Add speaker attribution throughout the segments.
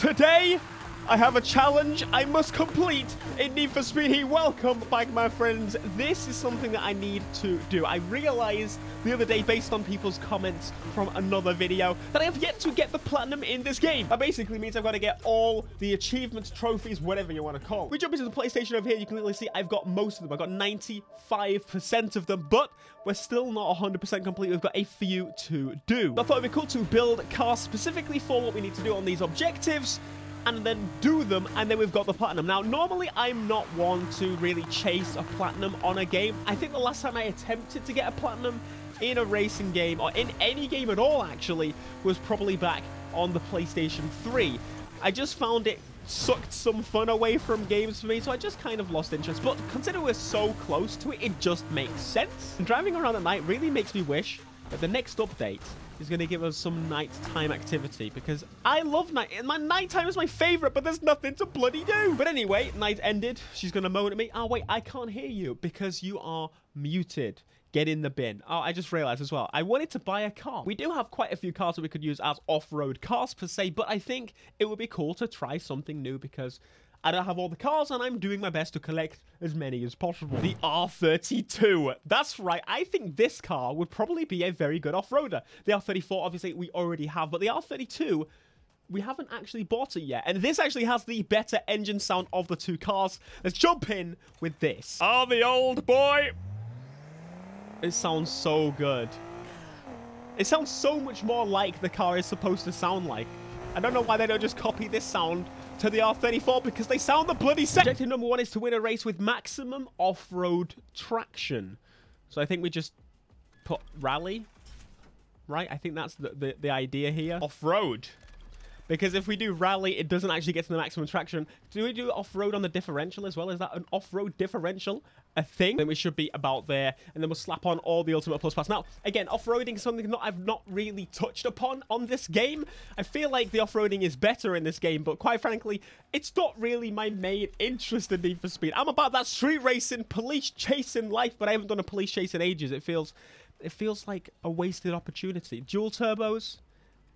Speaker 1: Today, I have a challenge I must complete in Need for Speed Heat. Welcome back, my friends. This is something that I need to do. I realized the other day, based on people's comments from another video, that I have yet to get the platinum in this game. That basically means I've got to get all the achievements, trophies, whatever you want to call. We jump into the PlayStation over here. You can literally see I've got most of them. I've got 95% of them, but we're still not 100% complete. We've got a few to do. I thought it'd be cool to build cars specifically for what we need to do on these objectives and then do them, and then we've got the platinum. Now, normally I'm not one to really chase a platinum on a game. I think the last time I attempted to get a platinum in a racing game, or in any game at all, actually, was probably back on the PlayStation 3. I just found it sucked some fun away from games for me, so I just kind of lost interest. But consider we're so close to it, it just makes sense. And driving around at night really makes me wish that the next update is going to give us some nighttime activity because I love night. My nighttime is my favorite, but there's nothing to bloody do. But anyway, night ended. She's going to moan at me. Oh, wait, I can't hear you because you are muted. Get in the bin. Oh, I just realized as well. I wanted to buy a car. We do have quite a few cars that we could use as off-road cars per se, but I think it would be cool to try something new because I don't have all the cars, and I'm doing my best to collect as many as possible. The R32. That's right. I think this car would probably be a very good off-roader. The R34, obviously, we already have, but the R32 we haven't actually bought it yet. And this actually has the better engine sound of the two cars. Let's jump in with this. Oh, the old boy. It sounds so good. It sounds so much more like the car is supposed to sound like. I don't know why they don't just copy this sound to the R34 because they sound the bloody same. Objective number one is to win a race with maximum off-road traction. So I think we just put rally, right? I think that's the, the, the idea here. Off-road. Because if we do rally, it doesn't actually get to the maximum traction. Do we do off-road on the differential as well? Is that an off-road differential a thing? Then we should be about there. And then we'll slap on all the Ultimate Plus Pass. Now, again, off-roading is something that I've not really touched upon on this game. I feel like the off-roading is better in this game, but quite frankly, it's not really my main interest in Need for Speed. I'm about that street racing, police chasing life, but I haven't done a police chase in ages. It feels, it feels like a wasted opportunity. Dual turbos,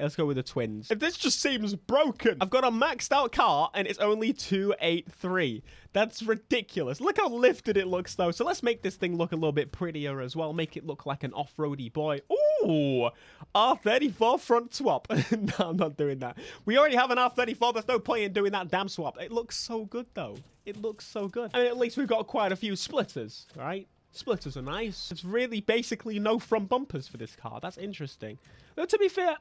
Speaker 1: Let's go with the twins. If this just seems broken. I've got a maxed out car and it's only 283. That's ridiculous. Look how lifted it looks though. So let's make this thing look a little bit prettier as well. Make it look like an off-roady boy. Ooh, R34 front swap. no, I'm not doing that. We already have an R34. There's no point in doing that damn swap. It looks so good though. It looks so good. I mean, at least we've got quite a few splitters, right? Splitters are nice. It's really basically no front bumpers for this car. That's interesting. Though, to be fair,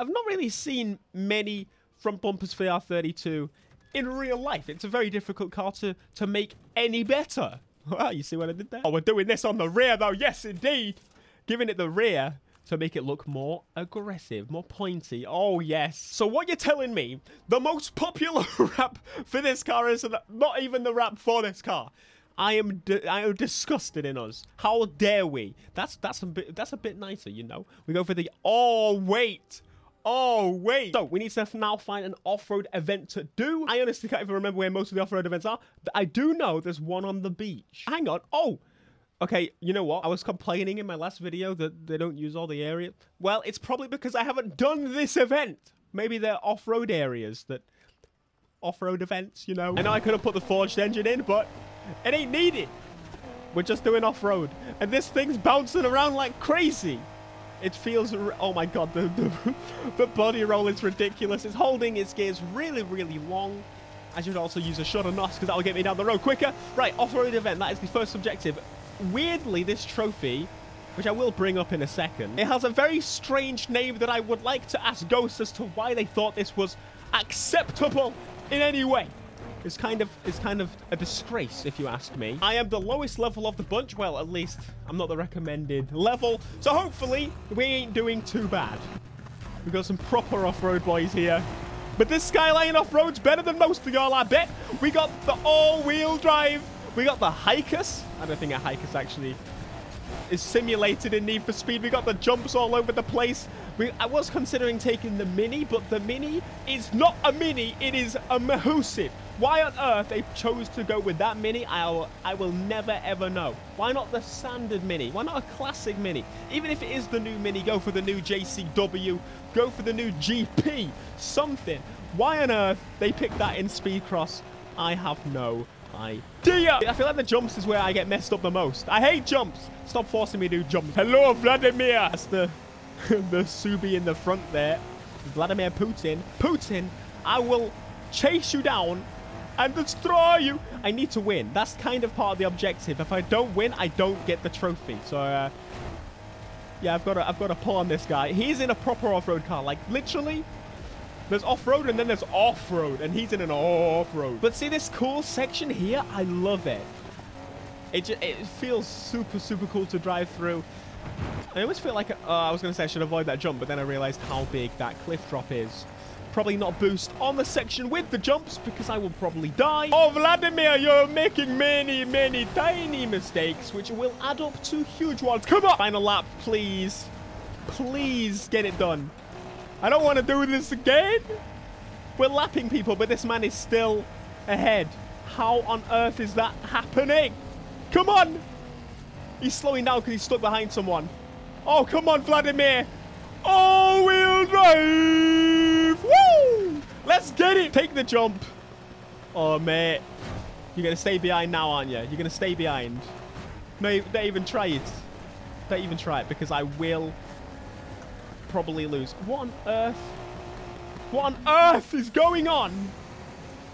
Speaker 1: I've not really seen many front bumpers for the R32 in real life. It's a very difficult car to, to make any better. Well, you see what I did there? Oh, we're doing this on the rear, though. Yes, indeed. Giving it the rear to make it look more aggressive, more pointy. Oh, yes. So what you're telling me, the most popular wrap for this car is not even the wrap for this car. I am I am disgusted in us. How dare we? That's that's a bit that's a bit nicer, you know. We go for the oh wait. Oh, wait. So, we need to now find an off-road event to do. I honestly can't even remember where most of the off-road events are. But I do know there's one on the beach. Hang on. Oh, okay. You know what? I was complaining in my last video that they don't use all the area. Well, it's probably because I haven't done this event. Maybe they're off-road areas that... Off-road events, you know? And I could have put the forged engine in, but it ain't needed. We're just doing off-road. And this thing's bouncing around like crazy. It feels... Oh my god, the, the, the body roll is ridiculous. It's holding its gears really, really long. I should also use a shot of NOS because that will get me down the road quicker. Right, off-road event. That is the first objective. Weirdly, this trophy, which I will bring up in a second, it has a very strange name that I would like to ask Ghost as to why they thought this was acceptable in any way is kind of is kind of a disgrace, if you ask me. I am the lowest level of the bunch. Well, at least I'm not the recommended level. So hopefully we ain't doing too bad. We've got some proper off-road boys here. But this Skyline off-road's better than most of y'all, I bet. We got the all-wheel drive. We got the Hikers. I don't think a Hikers actually is simulated in Need for Speed. We got the jumps all over the place. We, I was considering taking the Mini, but the Mini is not a Mini. It is a Mahusid. Why on earth they chose to go with that Mini, I will, I will never, ever know. Why not the standard Mini? Why not a classic Mini? Even if it is the new Mini, go for the new JCW. Go for the new GP. Something. Why on earth they picked that in Speedcross? I have no idea. I feel like the jumps is where I get messed up the most. I hate jumps. Stop forcing me to do jumps. Hello, Vladimir. That's the, the Subi in the front there. Vladimir Putin. Putin, I will chase you down and destroy you. I need to win. That's kind of part of the objective. If I don't win, I don't get the trophy. So, uh, yeah, I've got to, I've got to pull on this guy. He's in a proper off-road car. Like, literally, there's off-road and then there's off-road. And he's in an off-road. But see this cool section here? I love it. It, just, it feels super, super cool to drive through. I almost feel like, uh, I was going to say I should avoid that jump, but then I realized how big that cliff drop is. Probably not boost on the section with the jumps because I will probably die. Oh, Vladimir, you're making many, many tiny mistakes, which will add up to huge ones. Come on. Final lap, please. Please get it done. I don't want to do this again. We're lapping people, but this man is still ahead. How on earth is that happening? Come on. He's slowing down because he's stuck behind someone. Oh, come on, Vladimir. Oh, All-wheel drive. Woo! Let's get it. Take the jump. Oh, mate. You're going to stay behind now, aren't you? You're going to stay behind. No, don't even try it. Don't even try it because I will probably lose. What on earth? What on earth is going on?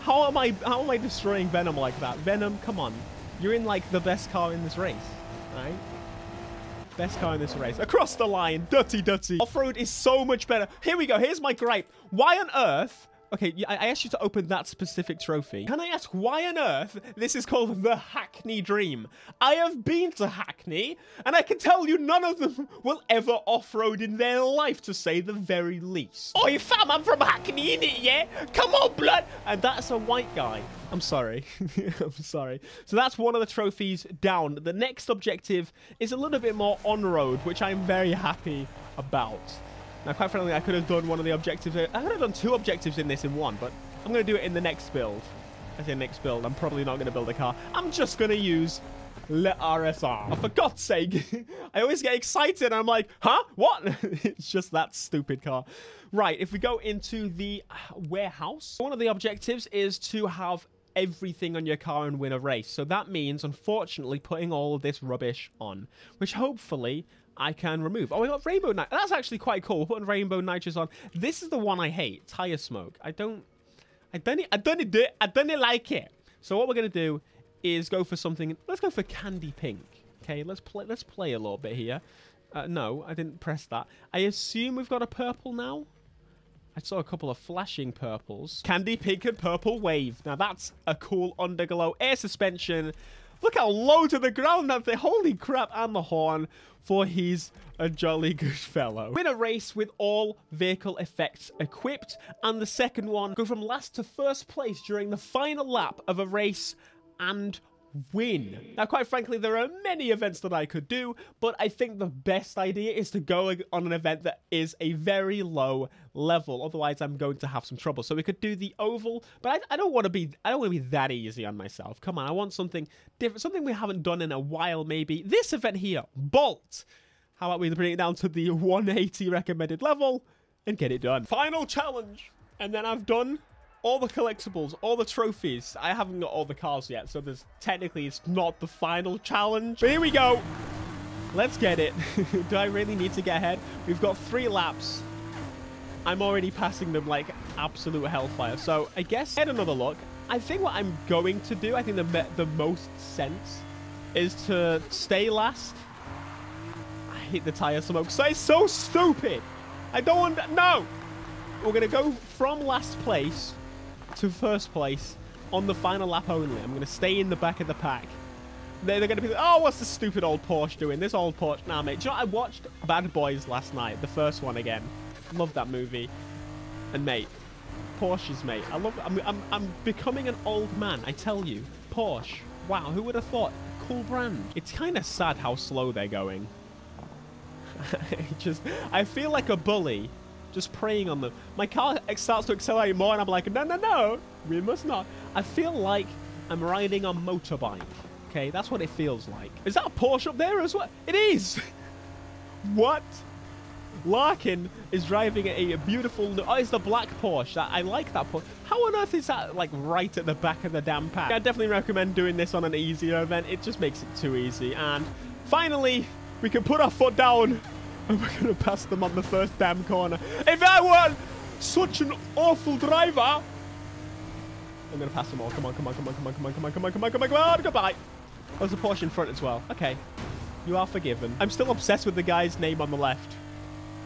Speaker 1: How am I how am I destroying Venom like that? Venom, come on. You're in like the best car in this race, right? Best car in this race. Across the line. Dirty, dirty. Off-road is so much better. Here we go. Here's my gripe. Why on earth Okay, I asked you to open that specific trophy. Can I ask why on earth this is called the Hackney Dream? I have been to Hackney, and I can tell you none of them will ever off-road in their life, to say the very least. Oi, fam, I'm from Hackney, innit, yeah? Come on, blood! And that's a white guy. I'm sorry. I'm sorry. So that's one of the trophies down. The next objective is a little bit more on-road, which I'm very happy about. Now, quite frankly, I could have done one of the objectives. I could have done two objectives in this in one, but I'm going to do it in the next build. I say next build. I'm probably not going to build a car. I'm just going to use Le RSR. Oh, for God's sake. I always get excited I'm like, huh? What? it's just that stupid car. Right, if we go into the warehouse, one of the objectives is to have everything on your car and win a race. So that means, unfortunately, putting all of this rubbish on, which hopefully I can remove. Oh, we got rainbow night. That's actually quite cool. We're putting rainbow nitrous on. This is the one I hate. Tire smoke. I don't. I don't. I don't do. I don't like it. So what we're gonna do is go for something. Let's go for candy pink. Okay. Let's play. Let's play a little bit here. Uh, no, I didn't press that. I assume we've got a purple now. I saw a couple of flashing purples. Candy pink and purple wave. Now that's a cool underglow air suspension Look how low to the ground that thing. Holy crap. And the horn for he's a jolly good fellow. Win a race with all vehicle effects equipped. And the second one, go from last to first place during the final lap of a race and win. Now, quite frankly, there are many events that I could do, but I think the best idea is to go on an event that is a very low level. Otherwise, I'm going to have some trouble. So we could do the oval, but I, I don't want to be I don't want to be that easy on myself. Come on, I want something different, something we haven't done in a while. Maybe this event here, Bolt. How about we bring it down to the 180 recommended level and get it done? Final challenge, and then I've done all the collectibles, all the trophies. I haven't got all the cars yet, so there's technically it's not the final challenge. But here we go. Let's get it. Do I really need to get ahead? We've got three laps. I'm already passing them like absolute hellfire. So I guess get another look. I think what I'm going to do, I think the, the most sense is to stay last. I hate the tire smoke. So it's so stupid. I don't want... No! We're going to go from last place to first place on the final lap only. I'm going to stay in the back of the pack. They're, going to be like, oh, what's the stupid old Porsche doing? This old Porsche. Nah, mate. You know I watched Bad Boys last night, the first one again. Love that movie. And, mate, Porsches, mate. I love I'm, I'm, I'm becoming an old man, I tell you. Porsche. Wow, who would have thought? Cool brand. It's kind of sad how slow they're going. just, I feel like a bully just preying on them. My car starts to accelerate more, and I'm like, no, no, no, we must not. I feel like I'm riding a motorbike. Okay, that's what it feels like. Is that a Porsche up there as well? It is! what? Larkin is driving a beautiful... Oh, it's the black Porsche. I like that Porsche. How on earth is that, like, right at the back of the damn pack? I definitely recommend doing this on an easier event. It just makes it too easy. And finally, we can put our foot down and we're going to pass them on the first damn corner. If I weren't such an awful driver, I'm going to pass them all. Come on, come on, come on, come on, come on, come on, come on, come on, come on, come on. Goodbye. There's a Porsche in front as well. Okay. You are forgiven. I'm still obsessed with the guy's name on the left.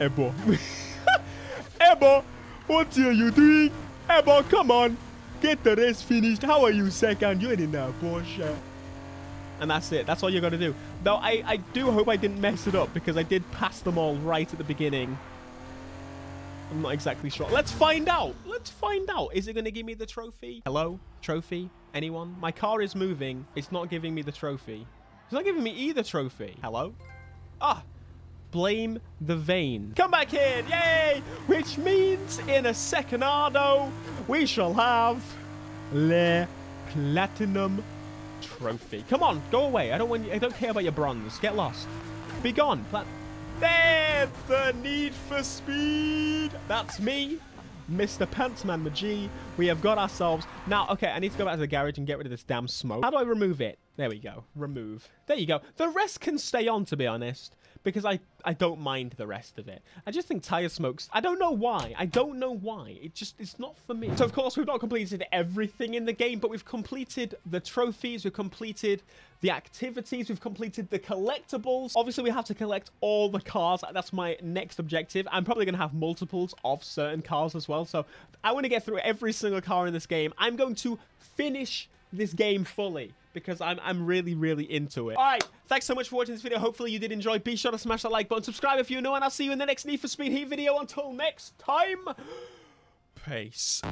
Speaker 1: Ebo. Ebo, what are you doing? Ebo, come on. Get the race finished. How are you second? You're in a Porsche. And that's it. That's all you're going to do. Though I, I do hope I didn't mess it up because I did pass them all right at the beginning. I'm not exactly sure. Let's find out. Let's find out. Is it going to give me the trophy? Hello? Trophy? Anyone? My car is moving. It's not giving me the trophy. It's not giving me either trophy. Hello? Ah, blame the vein. Come back in, yay! Which means in a secondado, we shall have Le Platinum Trophy. Come on, go away. I don't want. You, I don't care about your bronze. Get lost. Be gone. Plat there, the Need for Speed. That's me. Mr. Pantsman McGee, we have got ourselves... Now, okay, I need to go back to the garage and get rid of this damn smoke. How do I remove it? There we go. Remove. There you go. The rest can stay on, to be honest because I, I don't mind the rest of it. I just think tire smokes, I don't know why. I don't know why. It just, it's not for me. So of course we've not completed everything in the game, but we've completed the trophies, we've completed the activities, we've completed the collectibles. Obviously we have to collect all the cars. That's my next objective. I'm probably going to have multiples of certain cars as well. So I want to get through every single car in this game. I'm going to finish this game fully because I'm, I'm really, really into it. All right, thanks so much for watching this video. Hopefully you did enjoy. Be sure to smash that like button, subscribe if you're new, and I'll see you in the next Need for Speed Heat video. Until next time, peace.